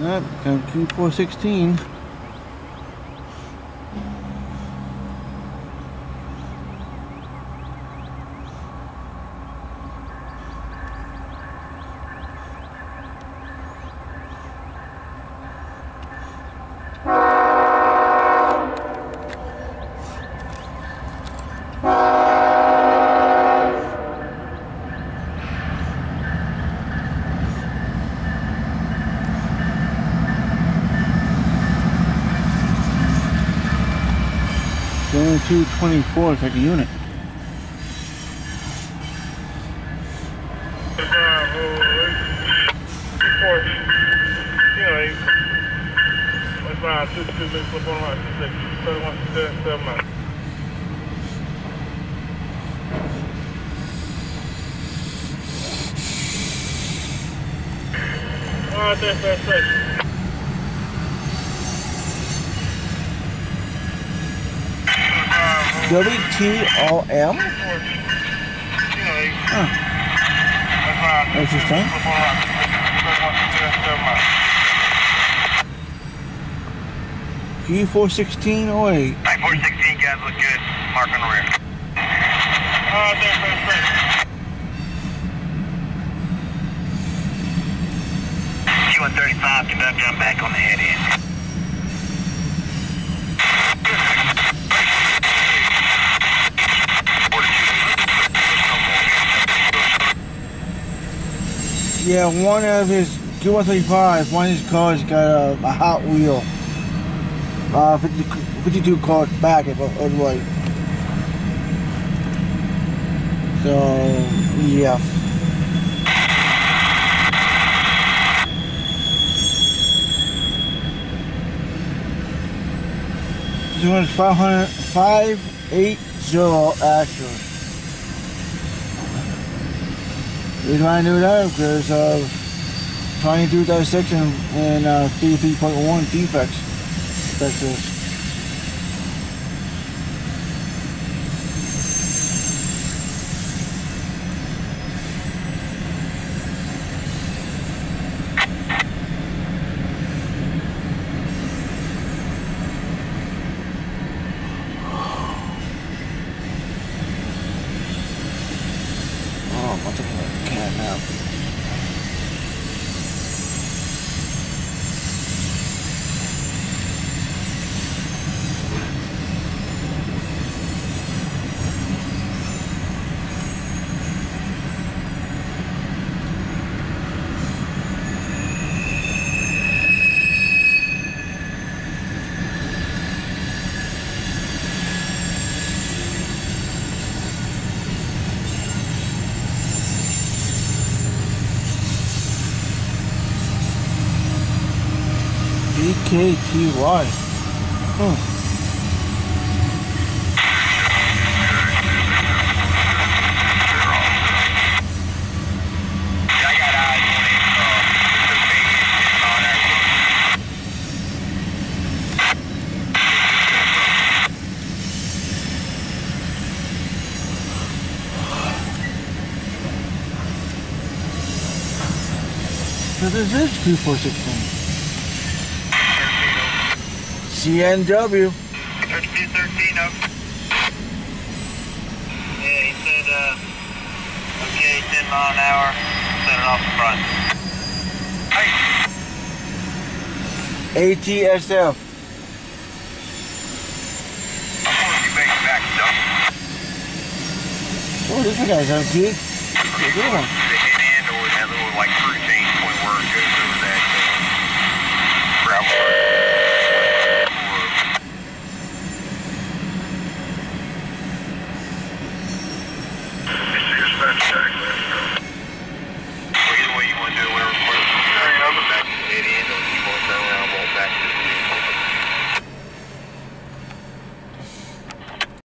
Yep, come Q416. Seventy-two twenty-four, take a unit. Ah, tem fast station. WTOM? That's his thing? Q41608. Alright, 416 guys look good. Mark on the rear. Ah, tem fast station. Q135, conduct jump back on the head end. Yeah, one of his Q135, one of his cars got a, a Hot Wheel. Uh, 50, 52 cars back at right. So, yeah. This one's 500, 580 actually. The reason why I knew that because of to do dissection in uh, 33.1 defects. That's this. Oh, I'm looking at a cat now. BKTY. Hmm. I got eyes on it. Uh, it's okay. It's on there. So this is Q416. CNW. 3213 up. Yeah, he said, uh, okay, 10 mile an hour, set it off the front. Hey, ATSF. I'm going to be making back stuff. Oh, this guy's on kid. Good one. The head end or that little, like, change point where it goes over that, uh, gravel.